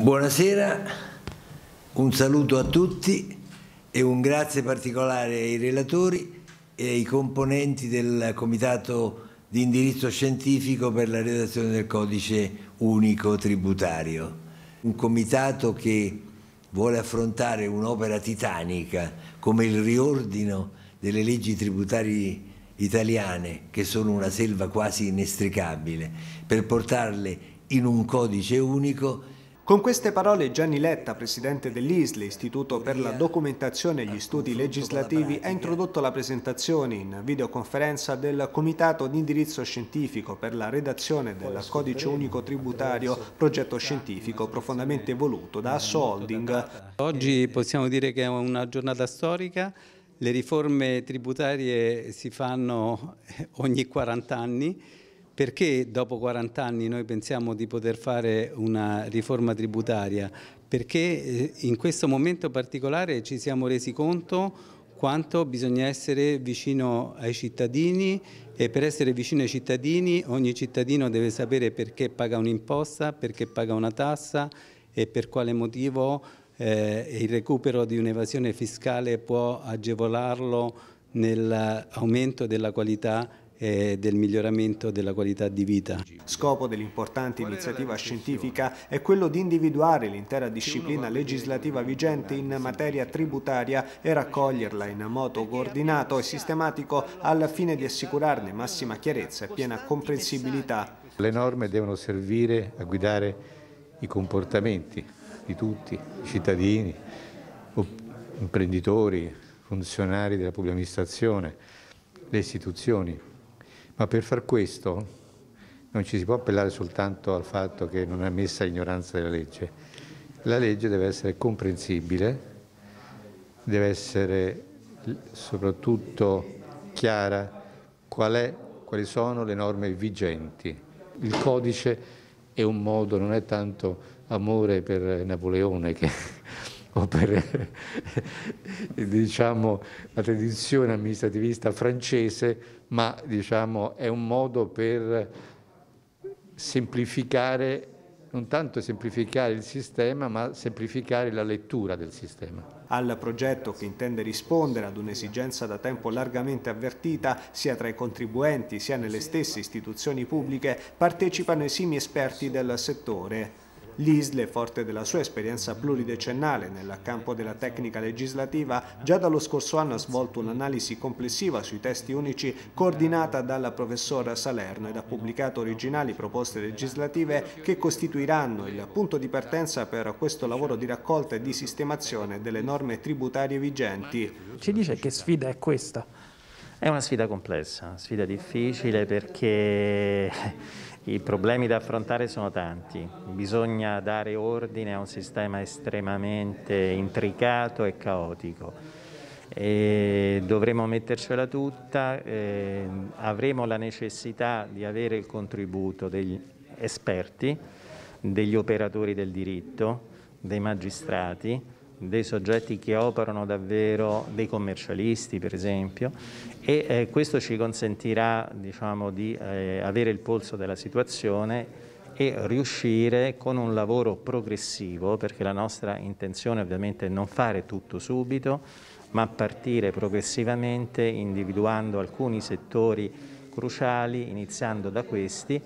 Buonasera, un saluto a tutti e un grazie particolare ai relatori e ai componenti del Comitato di indirizzo scientifico per la redazione del codice unico tributario. Un comitato che vuole affrontare un'opera titanica come il riordino delle leggi tributarie italiane, che sono una selva quasi inestricabile, per portarle in un codice unico con queste parole Gianni Letta, presidente dell'ISLE, Istituto per la Documentazione e gli Studi Legislativi, ha introdotto la presentazione in videoconferenza del Comitato di indirizzo scientifico per la redazione del Codice Unico Tributario, progetto scientifico profondamente voluto da Asso Holding. Oggi possiamo dire che è una giornata storica, le riforme tributarie si fanno ogni 40 anni perché dopo 40 anni noi pensiamo di poter fare una riforma tributaria? Perché eh, in questo momento particolare ci siamo resi conto quanto bisogna essere vicino ai cittadini e per essere vicino ai cittadini ogni cittadino deve sapere perché paga un'imposta, perché paga una tassa e per quale motivo eh, il recupero di un'evasione fiscale può agevolarlo nell'aumento della qualità e del miglioramento della qualità di vita. Scopo dell'importante iniziativa scientifica è quello di individuare l'intera disciplina legislativa vigente in materia tributaria e raccoglierla in modo coordinato e sistematico al fine di assicurarne massima chiarezza e piena comprensibilità. Le norme devono servire a guidare i comportamenti di tutti, i cittadini, imprenditori, funzionari della pubblica amministrazione, le istituzioni. Ma per far questo non ci si può appellare soltanto al fatto che non è messa ignoranza della legge. La legge deve essere comprensibile, deve essere soprattutto chiara qual è, quali sono le norme vigenti. Il codice è un modo, non è tanto amore per Napoleone che o per diciamo, la tradizione amministrativista francese, ma diciamo, è un modo per semplificare, non tanto semplificare il sistema, ma semplificare la lettura del sistema. Al progetto che intende rispondere ad un'esigenza da tempo largamente avvertita sia tra i contribuenti sia nelle stesse istituzioni pubbliche partecipano esimi esperti del settore. L'ISLE, forte della sua esperienza pluridecennale nel campo della tecnica legislativa, già dallo scorso anno ha svolto un'analisi complessiva sui testi unici coordinata dal professor Salerno ed ha pubblicato originali proposte legislative che costituiranno il punto di partenza per questo lavoro di raccolta e di sistemazione delle norme tributarie vigenti. Ci dice che sfida è questa? È una sfida complessa, una sfida difficile perché i problemi da affrontare sono tanti, bisogna dare ordine a un sistema estremamente intricato e caotico. E dovremo mettercela tutta, eh, avremo la necessità di avere il contributo degli esperti, degli operatori del diritto, dei magistrati, dei soggetti che operano davvero, dei commercialisti per esempio, e eh, questo ci consentirà diciamo, di eh, avere il polso della situazione e riuscire con un lavoro progressivo, perché la nostra intenzione ovviamente è non fare tutto subito, ma partire progressivamente individuando alcuni settori cruciali, iniziando da questi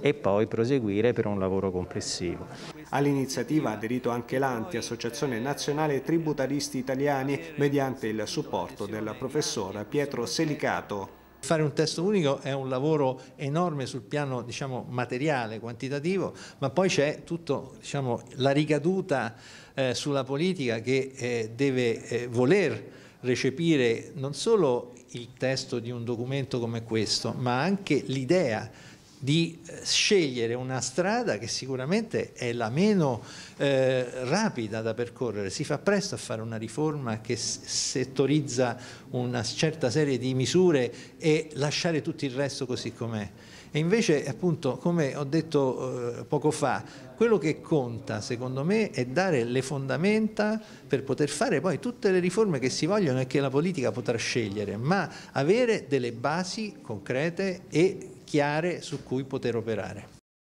e poi proseguire per un lavoro complessivo. All'iniziativa ha aderito anche l'ANTI, Associazione Nazionale Tributaristi Italiani, mediante il supporto del professor Pietro Selicato. Fare un testo unico è un lavoro enorme sul piano diciamo, materiale, quantitativo, ma poi c'è tutta diciamo, la ricaduta eh, sulla politica che eh, deve eh, voler recepire non solo il testo di un documento come questo, ma anche l'idea di eh, scegliere una strada che sicuramente è la meno eh, rapida da percorrere. Si fa presto a fare una riforma che settorizza una certa serie di misure e lasciare tutto il resto così com'è. E invece, appunto, come ho detto eh, poco fa, quello che conta, secondo me, è dare le fondamenta per poter fare poi tutte le riforme che si vogliono e che la politica potrà scegliere, ma avere delle basi concrete e chiare su cui poter operare.